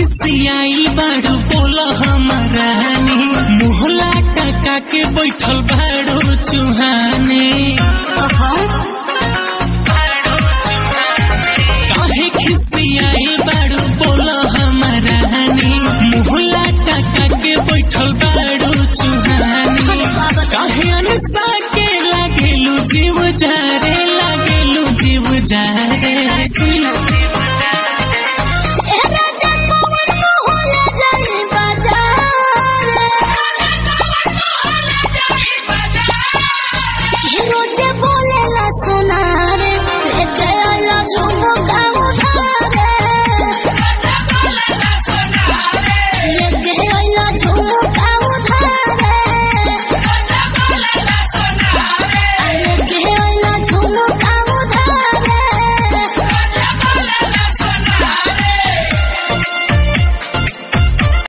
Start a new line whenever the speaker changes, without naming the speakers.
खिसियाई बाड़ू बोलो हमारानी मोहला टका के बैठल भाड़ो चुहाने। काहे खिसियाई बाड़ू बोलो जीव जारे लागेलू जीव जारे। Hello.